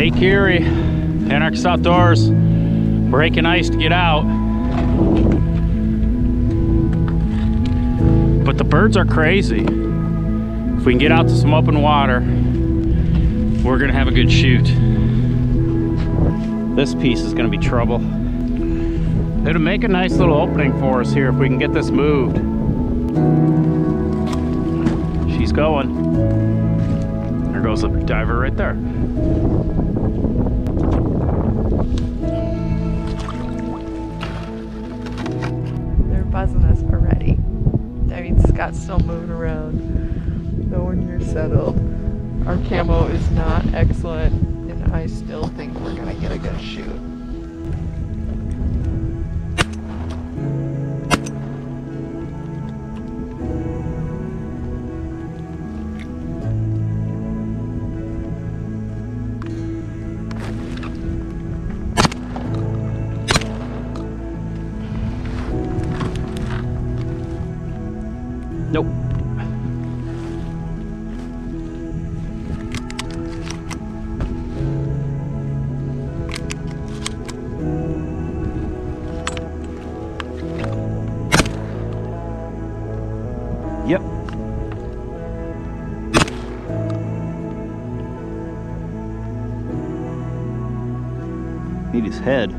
Lake Erie, Anarchist Outdoors, breaking ice to get out. But the birds are crazy. If we can get out to some open water, we're gonna have a good shoot. This piece is gonna be trouble. It'll make a nice little opening for us here if we can get this moved. She's going. There goes the diver right there. Buzzing us already. I mean, Scott's still moving around. Nowhere near settled. Our camo is not excellent, and I still think we're gonna get a good shoot. Need his head.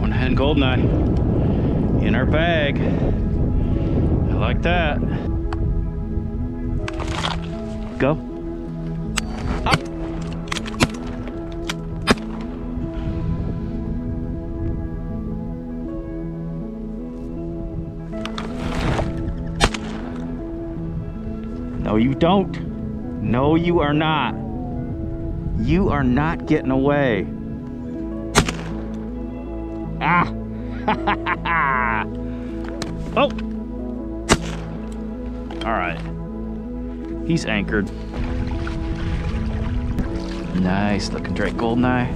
One hand goldeneye in our bag. I like that. Go. No, you don't. No, you are not. You are not getting away. Ah! oh! All right. He's anchored. Nice looking Drake Goldeneye.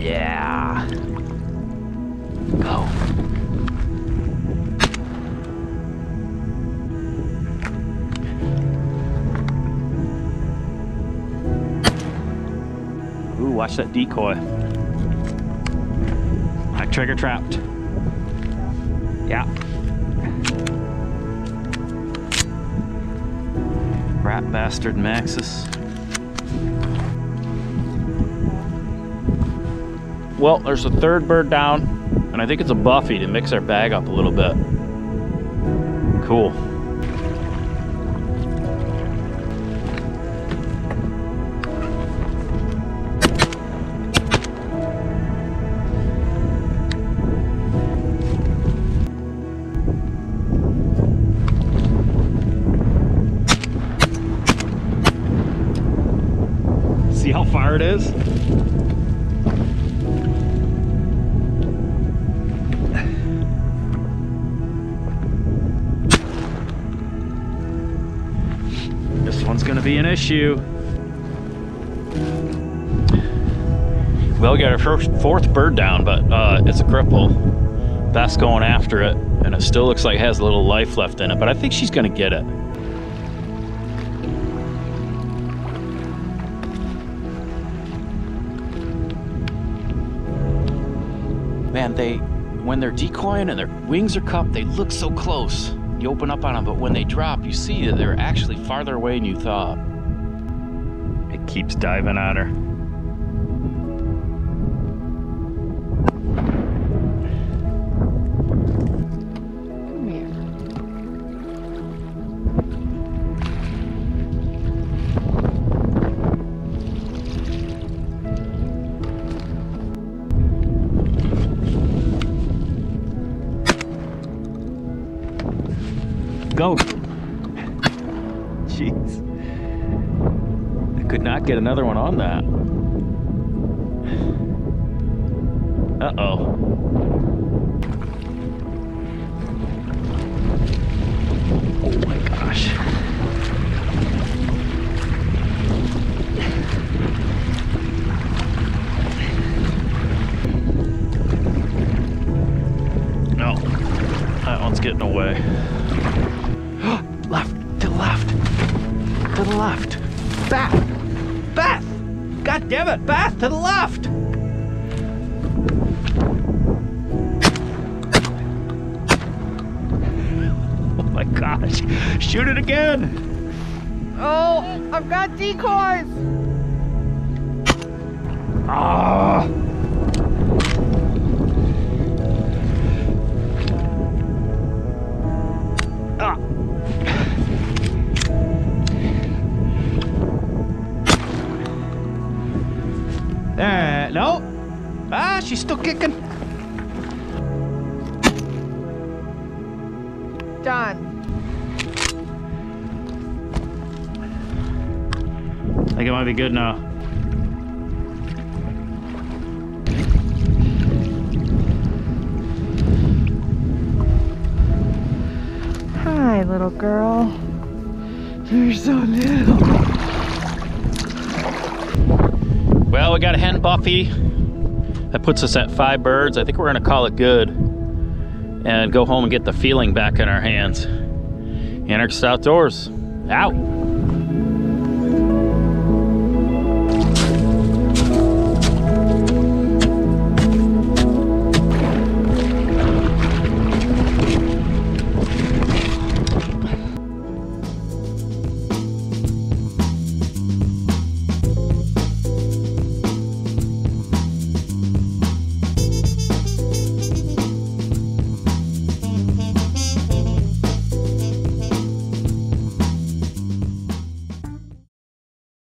Yeah. Go. Watch that decoy. I trigger trapped. Yeah. Rat bastard Maxis. Well, there's a third bird down, and I think it's a Buffy to mix our bag up a little bit. Cool. It is? This one's gonna be an issue. Well, we got our first, fourth bird down, but uh, it's a cripple. Beth's going after it, and it still looks like it has a little life left in it, but I think she's gonna get it. Man, they, when they're decoying and their wings are cupped, they look so close. You open up on them, but when they drop, you see that they're actually farther away than you thought. It keeps diving at her. Go. Jeez. I could not get another one on that. Uh-oh. The left. Beth! Beth! God damn it, Beth, to the left! Oh my gosh, shoot it again! Oh, I've got decoys. Ah! Ah! She's still kicking. Done. I think it might be good now. Hi, little girl. You're so little. Well, we got a hen buffy. That puts us at five birds. I think we're gonna call it good and go home and get the feeling back in our hands. Anarchist Outdoors, out.